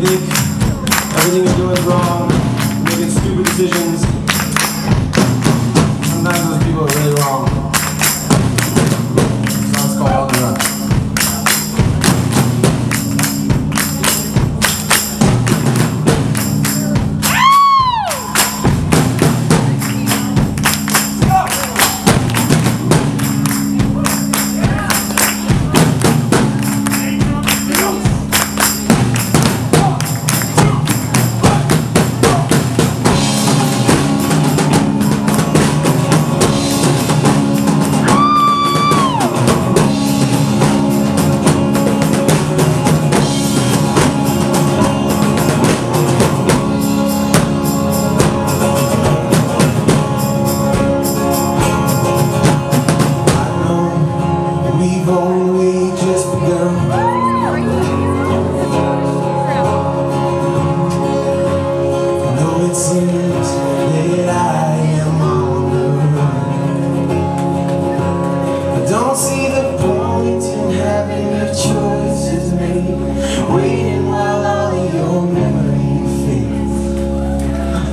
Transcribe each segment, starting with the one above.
they think everything they're doing is wrong, making stupid decisions,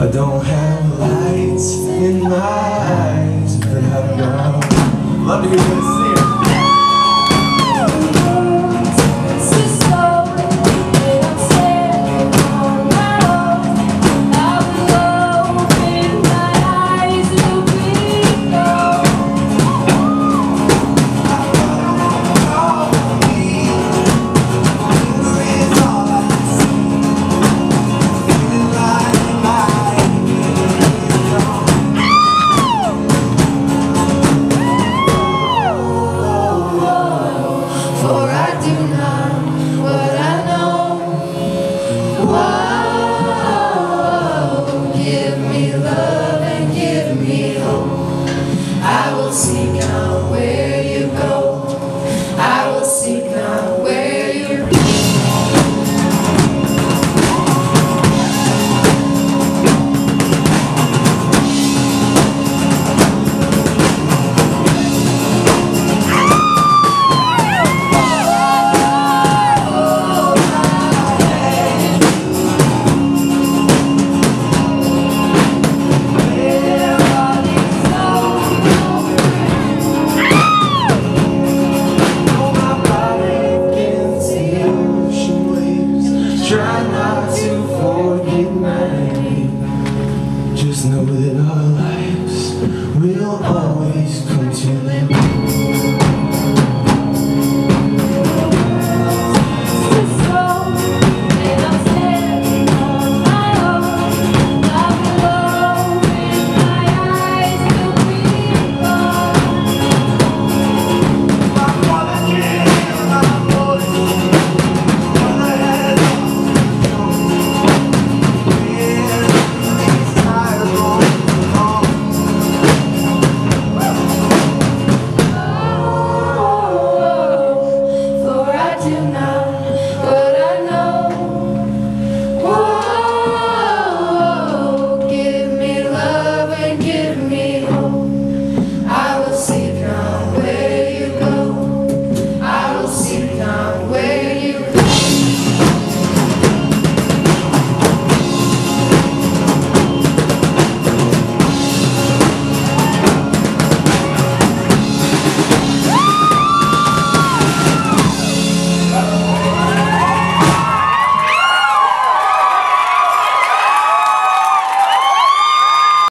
I don't have lights in my eyes, but I know. Love you. hear. know that our lives will always come to an end.